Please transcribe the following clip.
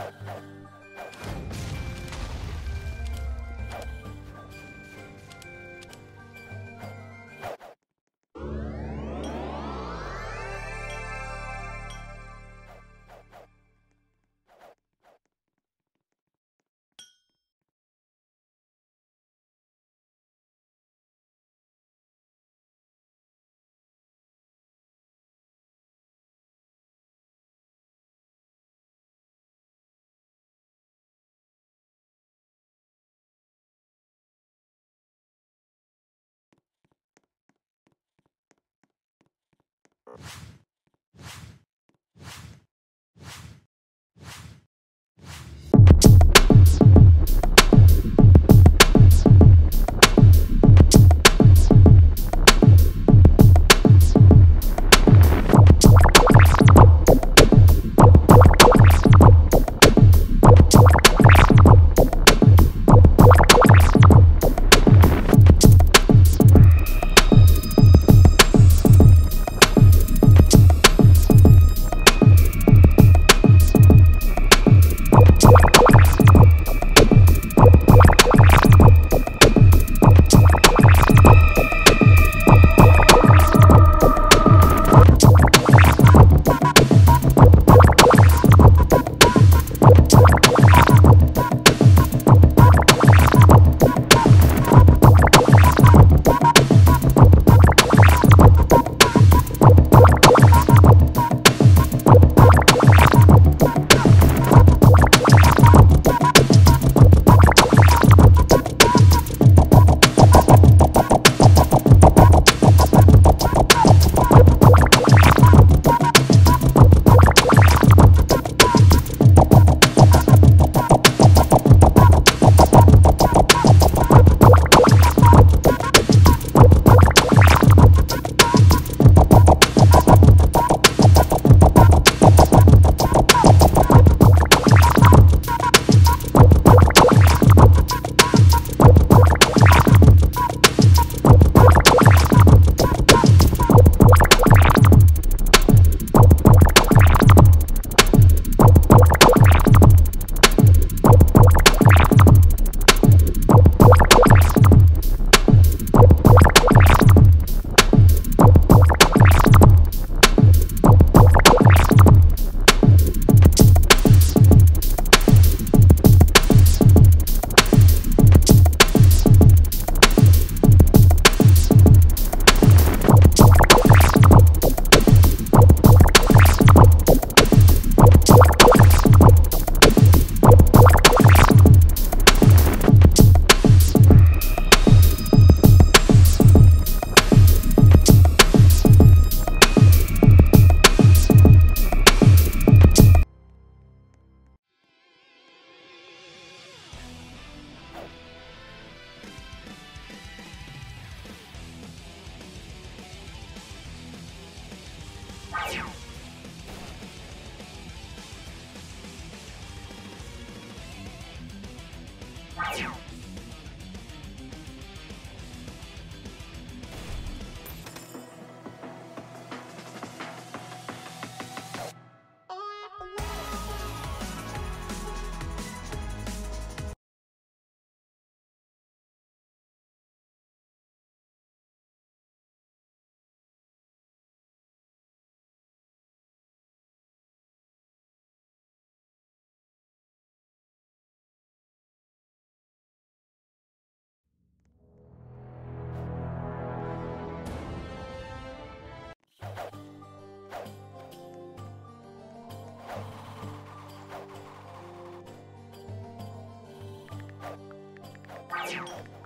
Thank you. you Wow. you